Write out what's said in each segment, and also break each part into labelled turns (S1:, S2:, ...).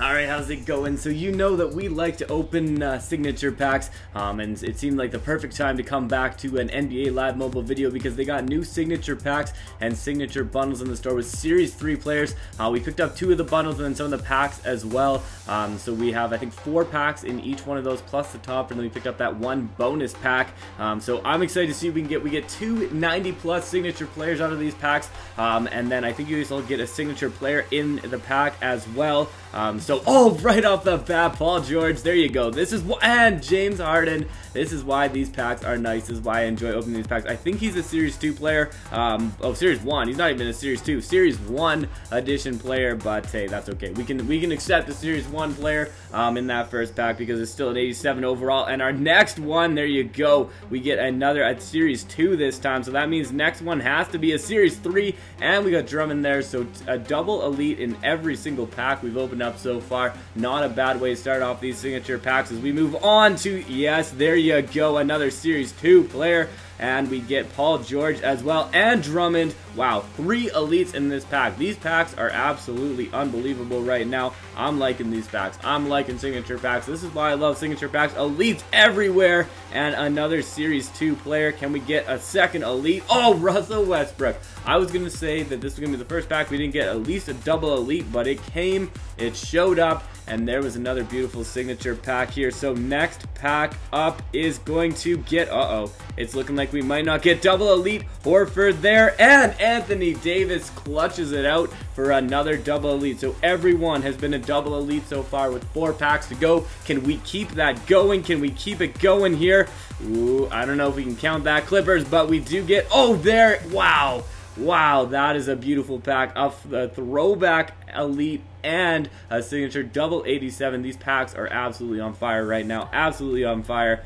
S1: Alright, how's it going? So you know that we like to open uh, signature packs, um, and it seemed like the perfect time to come back to an NBA Live Mobile video because they got new signature packs and signature bundles in the store with Series 3 players. Uh, we picked up two of the bundles and then some of the packs as well. Um, so we have, I think, four packs in each one of those plus the top, and then we picked up that one bonus pack. Um, so I'm excited to see we can get we get two 90 plus signature players out of these packs, um, and then I think you guys will get a signature player in the pack as well. Um, so, oh, right off the bat, Paul George, there you go. This is, and James Harden. This is why these packs are nice. This is why I enjoy opening these packs. I think he's a Series 2 player. Um, oh, Series 1. He's not even a Series 2. Series 1 edition player, but hey, that's okay. We can we can accept the Series 1 player um, in that first pack because it's still an 87 overall. And our next one, there you go. We get another at Series 2 this time. So that means next one has to be a Series 3. And we got Drummond there. So a double elite in every single pack we've opened up so far. Not a bad way to start off these signature packs as we move on to, yes, there you go, another Series 2 player. And we get Paul George as well, and Drummond. Wow, three elites in this pack. These packs are absolutely unbelievable right now. I'm liking these packs. I'm liking signature packs. This is why I love signature packs. Elites everywhere. And another Series 2 player. Can we get a second elite? Oh, Russell Westbrook. I was going to say that this was going to be the first pack. We didn't get at least a double elite, but it came. It showed up. And there was another beautiful signature pack here. So next pack up is going to get, uh-oh, it's looking like we might not get double elite Horford there. And Anthony Davis clutches it out for another double elite. So everyone has been a double elite so far with four packs to go. Can we keep that going? Can we keep it going here? Ooh, I don't know if we can count that Clippers, but we do get, oh, there, wow. Wow, that is a beautiful pack. A, throwback elite and a signature double 87. These packs are absolutely on fire right now. Absolutely on fire.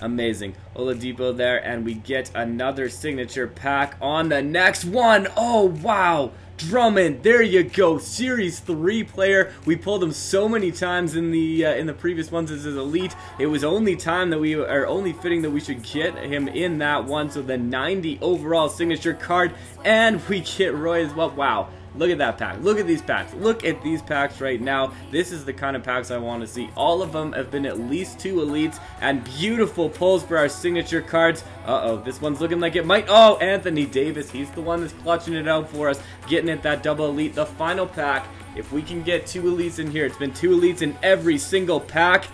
S1: Amazing. Oladipo there, and we get another signature pack on the next one. Oh, wow. Drummond, there you go, Series 3 player. We pulled him so many times in the uh, in the previous ones as his elite. It was only time that we are only fitting that we should get him in that one. So the 90 overall signature card, and we get Roy as well. Wow. Look at that pack. Look at these packs. Look at these packs right now. This is the kind of packs I want to see. All of them have been at least two elites and beautiful pulls for our signature cards. Uh-oh, this one's looking like it might... Oh, Anthony Davis. He's the one that's clutching it out for us, getting it that double elite. The final pack, if we can get two elites in here, it's been two elites in every single pack.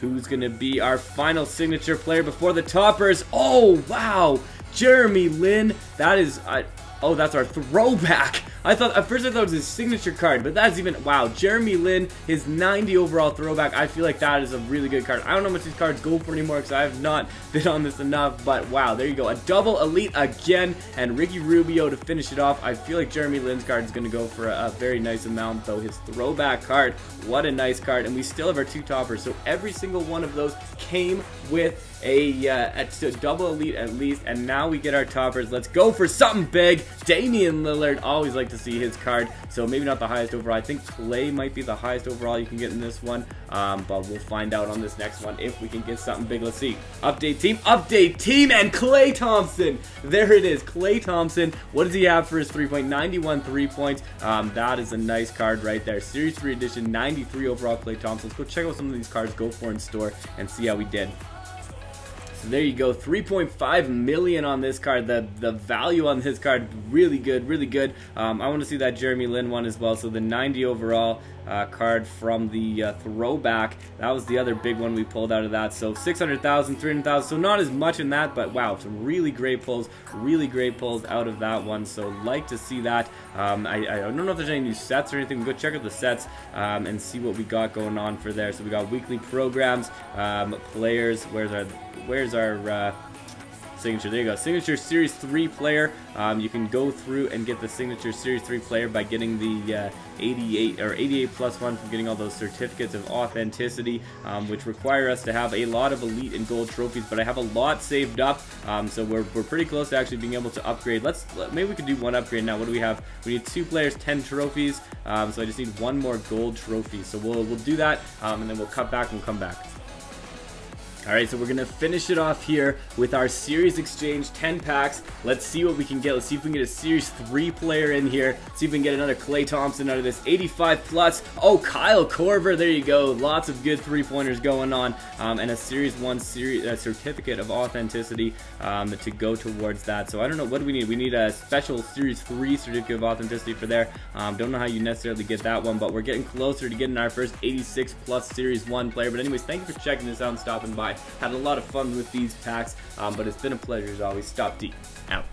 S1: Who's going to be our final signature player before the toppers? Oh, wow. Jeremy Lin. That is... Uh, oh, that's our throwback. I thought at first I thought it was his signature card, but that's even wow. Jeremy Lin, his 90 overall throwback. I feel like that is a really good card. I don't know how much these cards go for anymore because I have not been on this enough, but wow, there you go. A double elite again, and Ricky Rubio to finish it off. I feel like Jeremy Lin's card is going to go for a, a very nice amount, though. His throwback card, what a nice card, and we still have our two toppers. So every single one of those came with a, uh, a double elite at least, and now we get our toppers. Let's go for something big. Damian Lillard, always like to see his card, so maybe not the highest overall. I think Klay might be the highest overall you can get in this one, um, but we'll find out on this next one if we can get something big. Let's see. Update team, update team, and Klay Thompson. There it is, Klay Thompson. What does he have for his three-point? 91 three points. Um, that is a nice card right there. Series 3 edition, 93 overall Klay Thompson. Let's go check out some of these cards go for in store and see how we did. So there you go, 3.5 million on this card. The the value on this card really good, really good. Um, I want to see that Jeremy Lin one as well. So the 90 overall uh, card from the uh, throwback. That was the other big one we pulled out of that. So 600,000, 300,000. So not as much in that, but wow, some really great pulls, really great pulls out of that one. So like to see that. Um, I, I, don't know if there's any new sets or anything. Go check out the sets um, and see what we got going on for there. So we got weekly programs, um, players. Where's our where's our uh, signature. There you go. Signature Series 3 player. Um, you can go through and get the Signature Series 3 player by getting the uh, 88 or 88 plus 1 from getting all those certificates of authenticity, um, which require us to have a lot of elite and gold trophies. But I have a lot saved up, um, so we're, we're pretty close to actually being able to upgrade. Let's maybe we could do one upgrade now. What do we have? We need two players, 10 trophies. Um, so I just need one more gold trophy. So we'll we'll do that, um, and then we'll cut back and we'll come back. Alright, so we're going to finish it off here with our Series Exchange 10 packs. Let's see what we can get. Let's see if we can get a Series 3 player in here. See if we can get another Klay Thompson out of this 85 plus. Oh, Kyle Korver. There you go. Lots of good three-pointers going on. Um, and a Series 1 series, uh, certificate of authenticity um, to go towards that. So I don't know. What do we need? We need a special Series 3 certificate of authenticity for there. Um, don't know how you necessarily get that one, but we're getting closer to getting our first 86 plus Series 1 player. But anyways, thank you for checking this out and stopping by. Had a lot of fun with these packs, um, but it's been a pleasure as always. Stop D out.